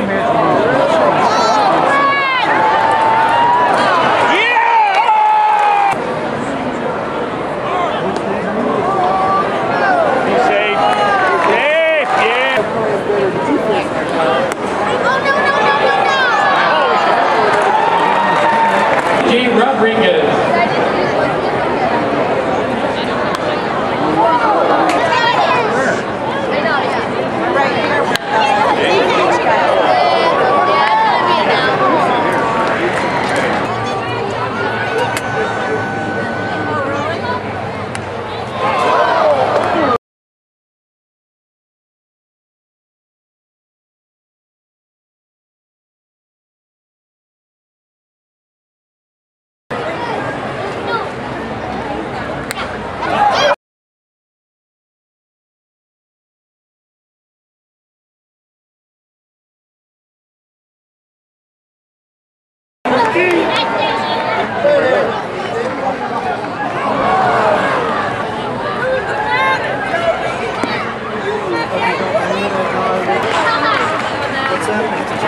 tell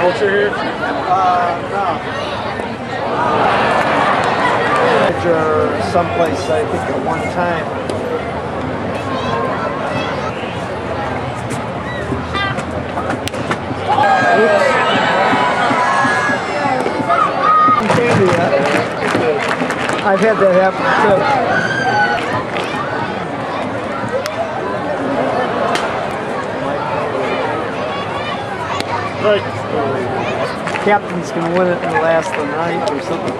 Culture here. Uh, or someplace, I think at one time. I've had that happen too. Right. Captains gonna win it in the last of the night or something.